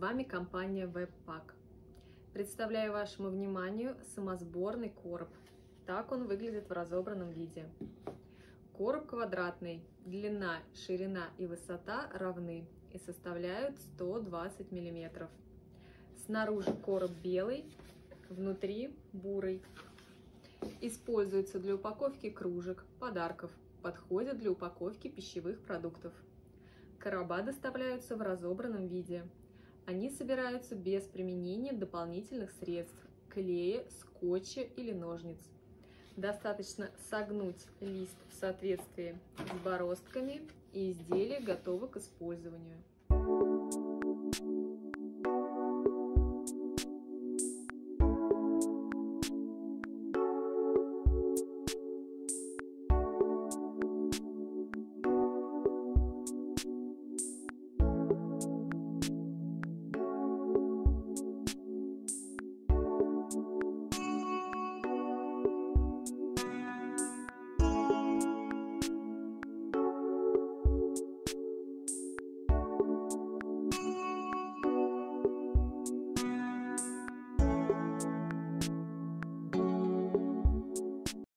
вами компания Webpack. Представляю вашему вниманию самосборный короб. Так он выглядит в разобранном виде. Короб квадратный, длина, ширина и высота равны и составляют 120 мм. Снаружи короб белый, внутри бурый. Используется для упаковки кружек, подарков, подходит для упаковки пищевых продуктов. Короба доставляются в разобранном виде. Они собираются без применения дополнительных средств – клея, скотча или ножниц. Достаточно согнуть лист в соответствии с бороздками, и изделие готово к использованию.